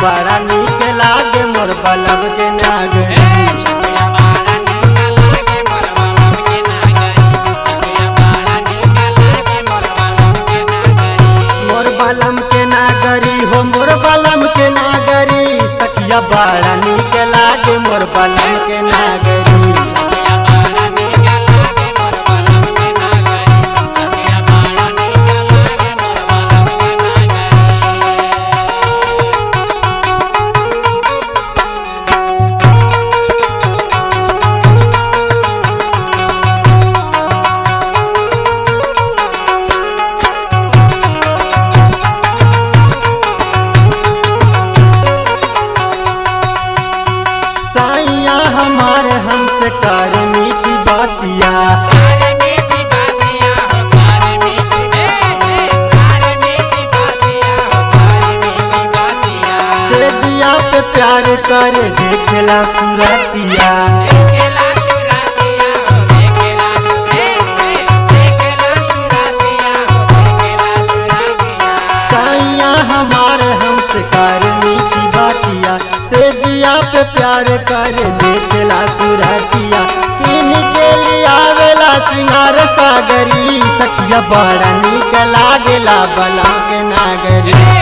बड़ा नीक लागे मोर बलब के नागरी मोर के नागरी हो, मोर बलम के नागरी। बड़ा नीक लागे मोर बलम के से दिया पे प्यार कर देखला सुरतिया हमारे हमसे कर मीठी बातिया। से पे प्यार कर देखला सुरतिया किन के सिंगार सागरी सखिया बड़ा नीक लागेला बलम के नागरी।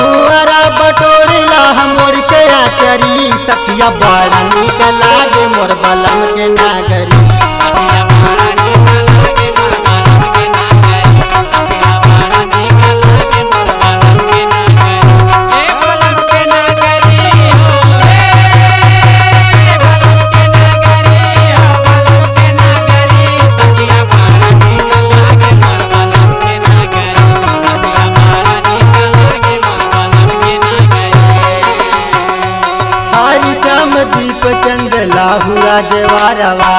चिड़ैया ला बटोरिला हमोर के आचरी तकिया बड़ा निक लागे मोर बलम के नागरी। चंद देवारवा।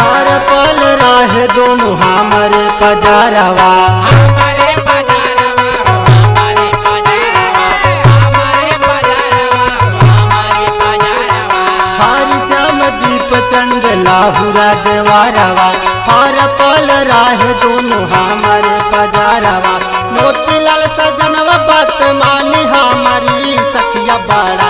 हर पल रहे दोनों हमारे पजारवा। लाहुरा देवारवा। हर पल रहे दोनों हमारे पजारवा। बड़ा